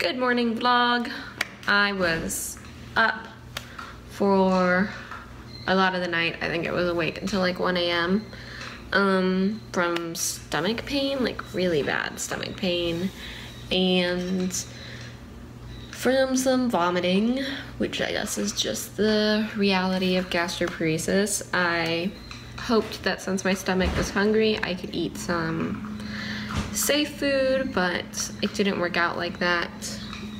Good morning vlog. I was up for a lot of the night. I think I was awake until like 1 a.m. Um, from stomach pain, like really bad stomach pain. And from some vomiting, which I guess is just the reality of gastroparesis. I hoped that since my stomach was hungry, I could eat some safe food, but it didn't work out like that.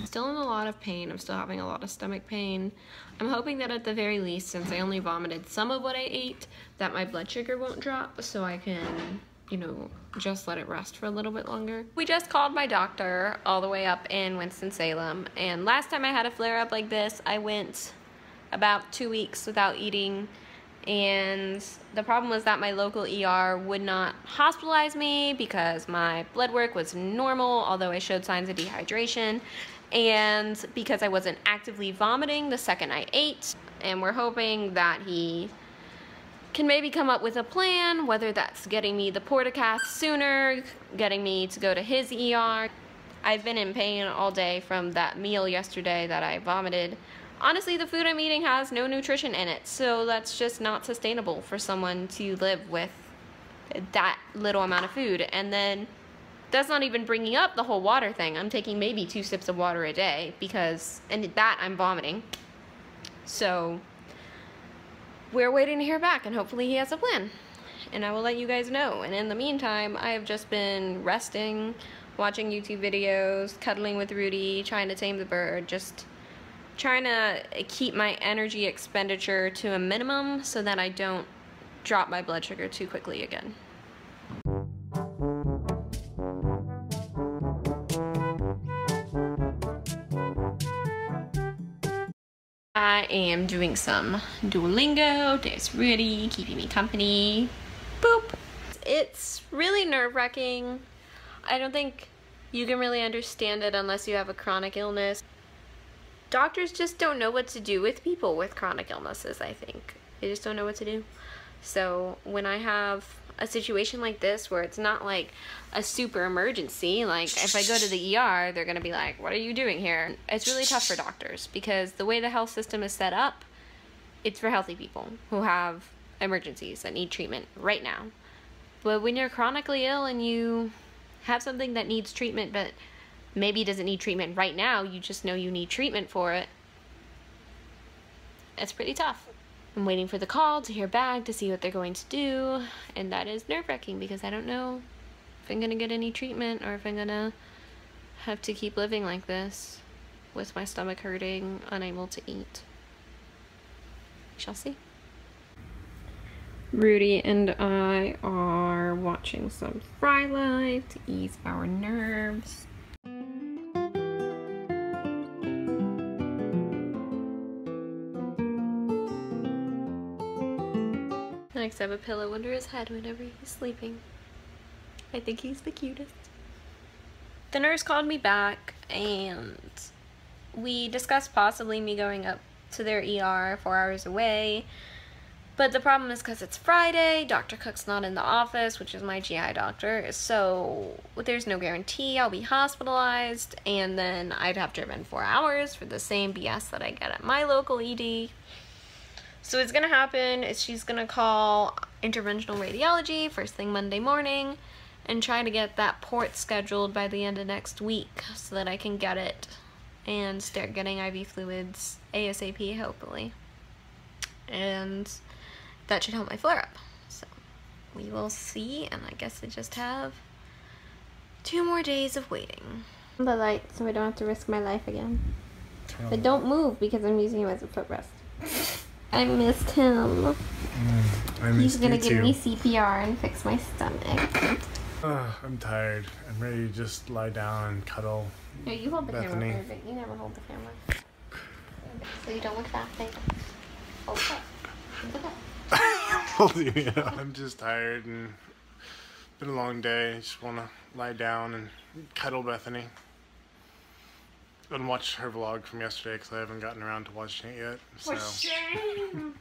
Still in a lot of pain. I'm still having a lot of stomach pain. I'm hoping that at the very least, since I only vomited some of what I ate, that my blood sugar won't drop so I can, you know, just let it rest for a little bit longer. We just called my doctor all the way up in Winston-Salem, and last time I had a flare-up like this, I went about two weeks without eating and the problem was that my local ER would not hospitalize me because my blood work was normal, although I showed signs of dehydration, and because I wasn't actively vomiting the second I ate. And we're hoping that he can maybe come up with a plan, whether that's getting me the Portacath sooner, getting me to go to his ER. I've been in pain all day from that meal yesterday that I vomited honestly, the food I'm eating has no nutrition in it, so that's just not sustainable for someone to live with that little amount of food. And then that's not even bringing up the whole water thing. I'm taking maybe two sips of water a day because, and that I'm vomiting. So we're waiting to hear back and hopefully he has a plan. And I will let you guys know. And in the meantime, I have just been resting, watching YouTube videos, cuddling with Rudy, trying to tame the bird, just trying to keep my energy expenditure to a minimum so that I don't drop my blood sugar too quickly again. I am doing some Duolingo. There's Rudy keeping me company. Boop. It's really nerve-wracking. I don't think you can really understand it unless you have a chronic illness doctors just don't know what to do with people with chronic illnesses, I think. They just don't know what to do. So when I have a situation like this where it's not like a super emergency, like if I go to the ER, they're gonna be like, what are you doing here? It's really tough for doctors because the way the health system is set up, it's for healthy people who have emergencies that need treatment right now. But when you're chronically ill and you have something that needs treatment but maybe it doesn't need treatment right now, you just know you need treatment for it. It's pretty tough. I'm waiting for the call to hear back to see what they're going to do, and that is nerve-wracking because I don't know if I'm gonna get any treatment or if I'm gonna have to keep living like this with my stomach hurting, unable to eat. We shall see. Rudy and I are watching some Fry Life to ease our nerves. Likes to have a pillow under his head whenever he's sleeping. I think he's the cutest. The nurse called me back and we discussed possibly me going up to their ER four hours away. But the problem is because it's Friday, Dr. Cook's not in the office, which is my GI doctor, so there's no guarantee I'll be hospitalized, and then I'd have driven four hours for the same BS that I get at my local ED. So what's gonna happen is she's gonna call interventional radiology first thing Monday morning and try to get that port scheduled by the end of next week so that I can get it and start getting IV fluids ASAP hopefully. And that should help my flare up. So we will see and I guess I just have two more days of waiting. The light so I don't have to risk my life again. But don't move because I'm using you as a footrest. I missed him. Mm, I missed He's gonna give too. me CPR and fix my stomach. Uh, I'm tired. I'm ready to just lie down and cuddle. No, you hold the Bethany. camera. You never hold the camera. So you don't look that big. Hold it up. I'm just tired and been a long day. I just want to lie down and cuddle Bethany and watch her vlog from yesterday because I haven't gotten around to watching it yet. So.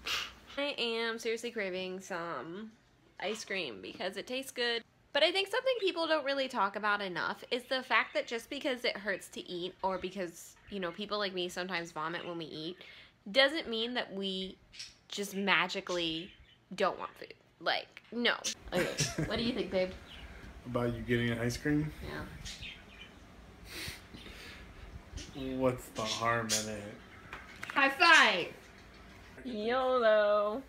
I am seriously craving some ice cream because it tastes good. But I think something people don't really talk about enough is the fact that just because it hurts to eat or because, you know, people like me sometimes vomit when we eat doesn't mean that we just magically don't want food. Like, no. Okay. what do you think, babe? About you getting an ice cream? Yeah. What's the harm in it? High five! YOLO.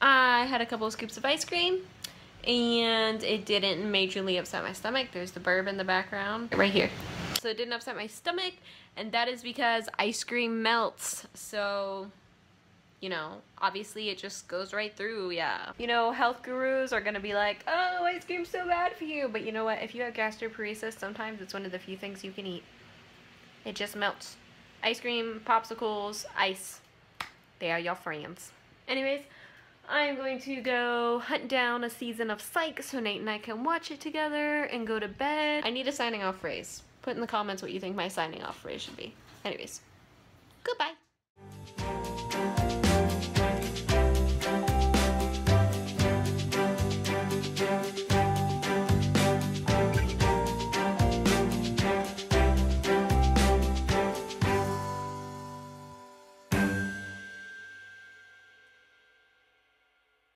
I had a couple of scoops of ice cream and it didn't majorly upset my stomach. There's the burb in the background right here. So it didn't upset my stomach and that is because ice cream melts. So, you know, obviously it just goes right through, yeah. You know, health gurus are gonna be like, oh, ice cream's so bad for you. But you know what? If you have gastroparesis, sometimes it's one of the few things you can eat. It just melts. Ice cream, popsicles, ice. They are your friends. Anyways, I'm going to go hunt down a season of Psych so Nate and I can watch it together and go to bed. I need a signing off phrase. Put in the comments what you think my signing off phrase should be. Anyways, goodbye.